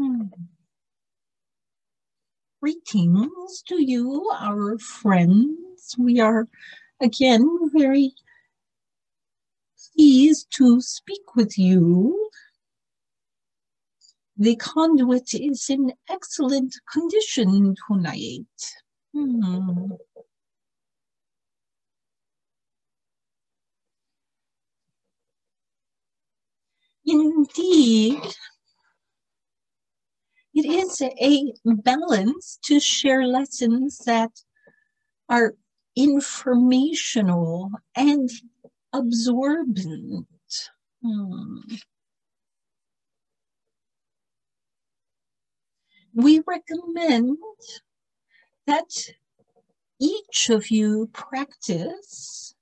Hmm. Greetings to you, our friends. We are again very pleased to speak with you. The conduit is in excellent condition tonight. Hmm. Indeed, it is a balance to share lessons that are informational and absorbent. Hmm. We recommend that each of you practice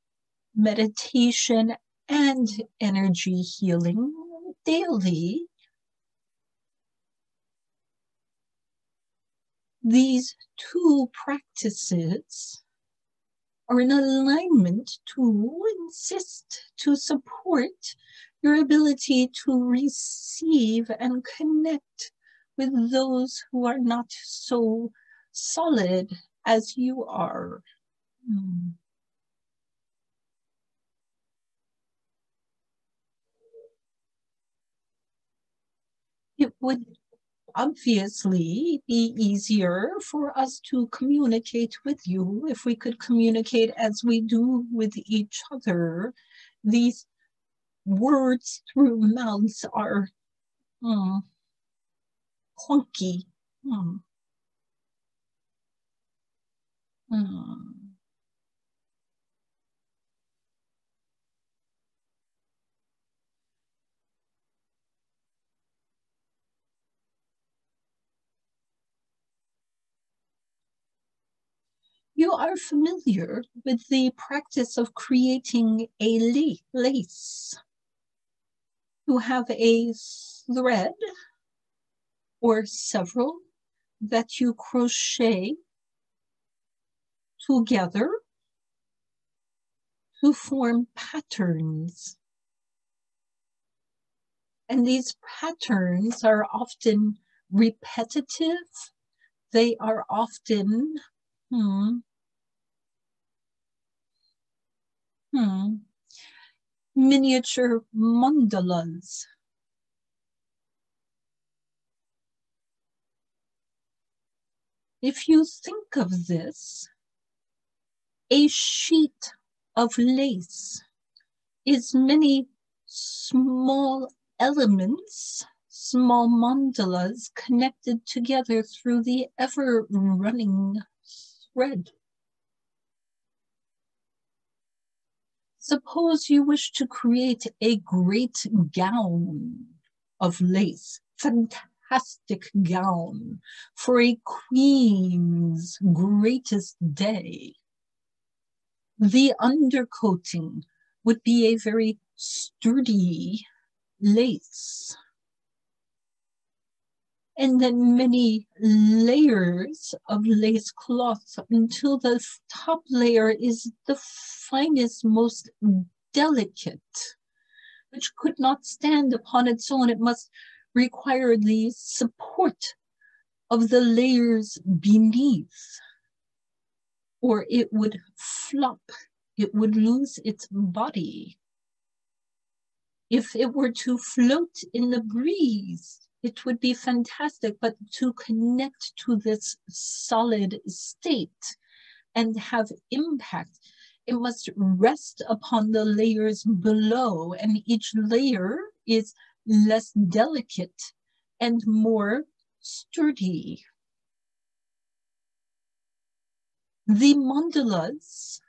meditation and energy healing daily. These two practices are in alignment to insist to support your ability to receive and connect with those who are not so solid as you are. Hmm. It would obviously be easier for us to communicate with you if we could communicate as we do with each other. These words through mouths are hmm, clunky. Hmm. Hmm. You are familiar with the practice of creating a lace. You have a thread or several that you crochet together to form patterns. And these patterns are often repetitive. They are often hmm, Hmm. Miniature mandalas. If you think of this, a sheet of lace is many small elements, small mandalas connected together through the ever running thread. Suppose you wish to create a great gown of lace, fantastic gown for a queen's greatest day. The undercoating would be a very sturdy lace and then many layers of lace cloth until the top layer is the finest, most delicate, which could not stand upon its own. It must require the support of the layers beneath, or it would flop, it would lose its body. If it were to float in the breeze, it would be fantastic, but to connect to this solid state and have impact, it must rest upon the layers below, and each layer is less delicate and more sturdy. The mandalas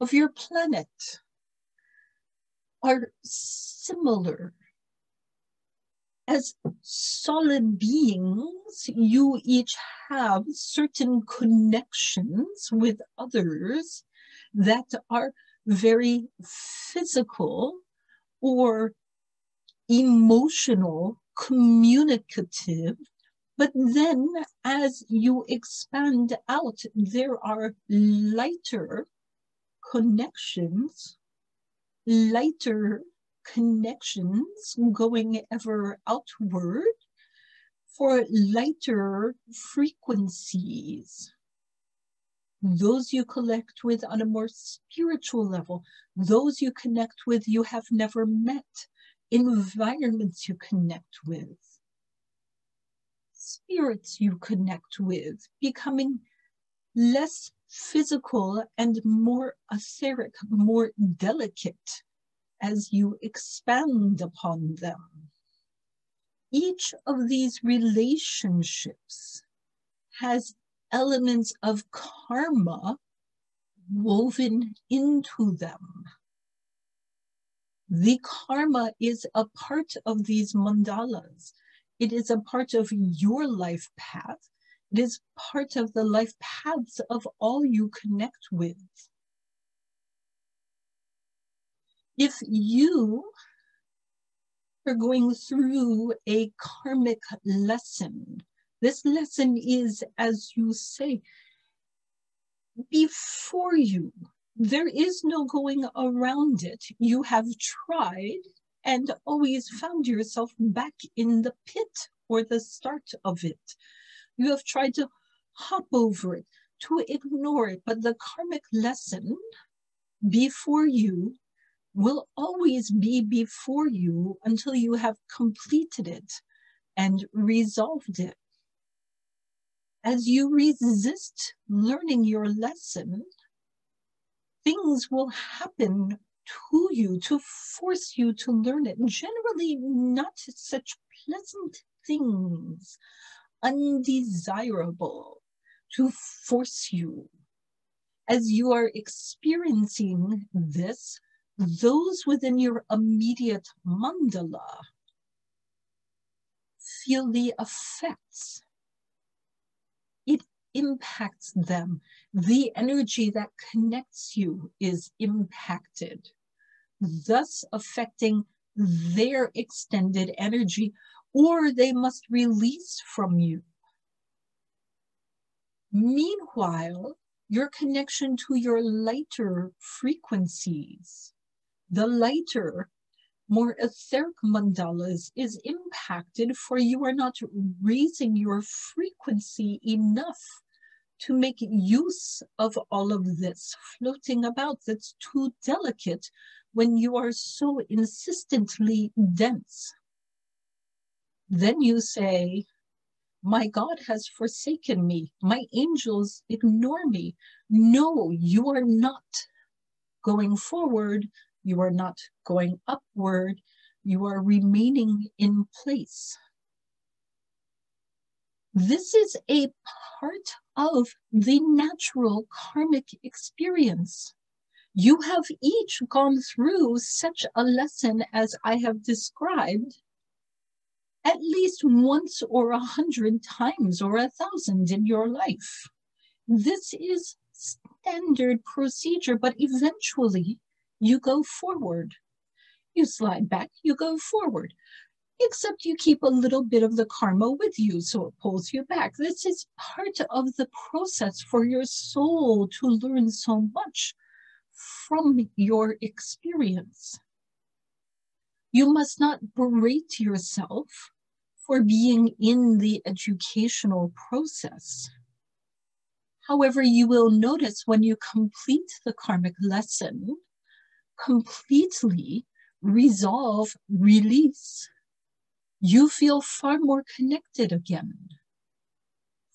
of your planet are similar as solid beings, you each have certain connections with others that are very physical or emotional, communicative. But then as you expand out, there are lighter connections, lighter connections going ever outward for lighter frequencies. Those you collect with on a more spiritual level, those you connect with you have never met, environments you connect with, spirits you connect with, becoming less physical and more etheric, more delicate as you expand upon them. Each of these relationships has elements of karma woven into them. The karma is a part of these mandalas. It is a part of your life path. It is part of the life paths of all you connect with. If you are going through a karmic lesson, this lesson is, as you say, before you. There is no going around it. You have tried and always found yourself back in the pit or the start of it. You have tried to hop over it, to ignore it, but the karmic lesson before you will always be before you until you have completed it and resolved it. As you resist learning your lesson, things will happen to you to force you to learn it. Generally, not such pleasant things, undesirable to force you. As you are experiencing this, those within your immediate mandala feel the effects. It impacts them. The energy that connects you is impacted, thus affecting their extended energy, or they must release from you. Meanwhile, your connection to your lighter frequencies the lighter, more etheric mandalas is impacted for you are not raising your frequency enough to make use of all of this floating about that's too delicate when you are so insistently dense. Then you say, My God has forsaken me. My angels ignore me. No, you are not going forward you are not going upward. You are remaining in place. This is a part of the natural karmic experience. You have each gone through such a lesson as I have described at least once or a hundred times or a thousand in your life. This is standard procedure, but eventually you go forward. You slide back, you go forward. Except you keep a little bit of the karma with you, so it pulls you back. This is part of the process for your soul to learn so much from your experience. You must not berate yourself for being in the educational process. However, you will notice when you complete the karmic lesson completely resolve, release, you feel far more connected again.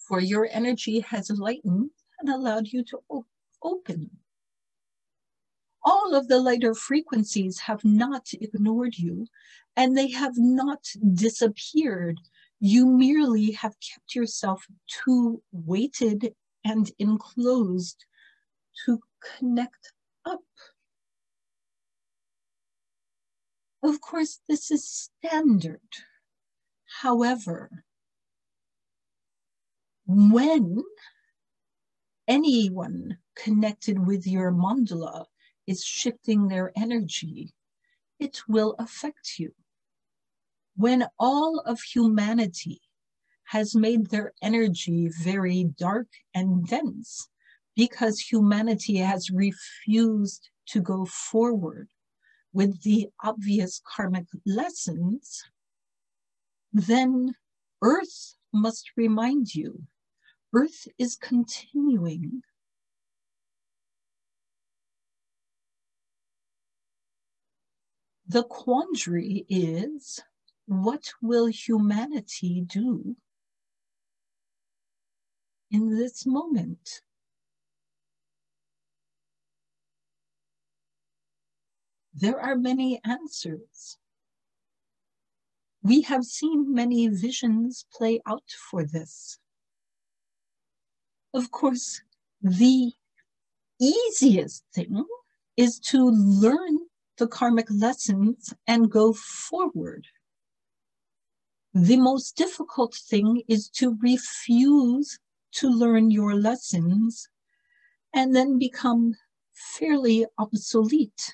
For your energy has lightened and allowed you to op- open. All of the lighter frequencies have not ignored you and they have not disappeared. You merely have kept yourself too weighted and enclosed to connect up. Of course, this is standard. However, when anyone connected with your mandala is shifting their energy, it will affect you. When all of humanity has made their energy very dark and dense because humanity has refused to go forward with the obvious karmic lessons, then Earth must remind you, Earth is continuing. The quandary is, what will humanity do in this moment? There are many answers. We have seen many visions play out for this. Of course, the easiest thing is to learn the karmic lessons and go forward. The most difficult thing is to refuse to learn your lessons and then become fairly obsolete.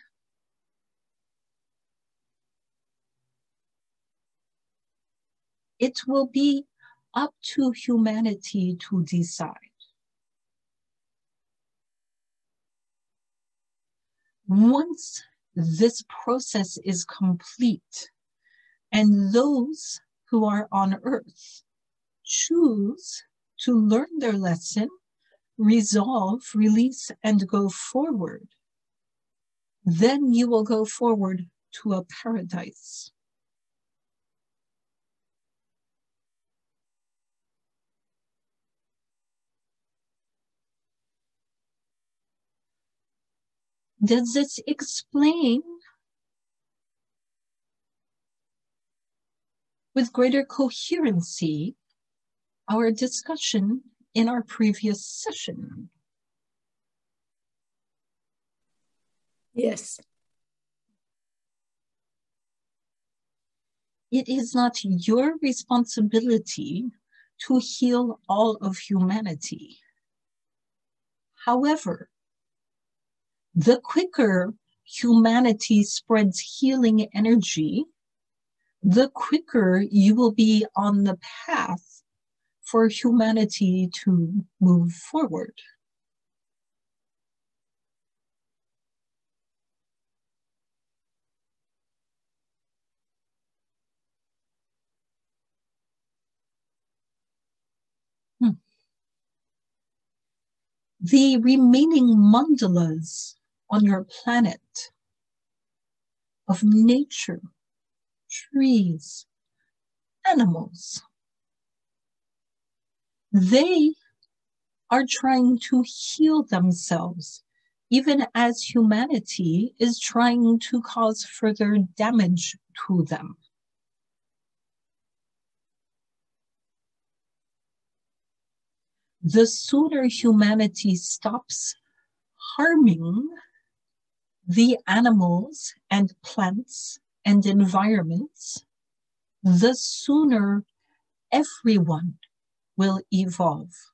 It will be up to humanity to decide. Once this process is complete and those who are on earth choose to learn their lesson, resolve, release, and go forward, then you will go forward to a paradise. Does this explain with greater coherency our discussion in our previous session? Yes. It is not your responsibility to heal all of humanity. However, the quicker humanity spreads healing energy, the quicker you will be on the path for humanity to move forward. Hmm. The remaining mandalas on your planet of nature, trees, animals. They are trying to heal themselves, even as humanity is trying to cause further damage to them. The sooner humanity stops harming the animals and plants and environments, the sooner everyone will evolve.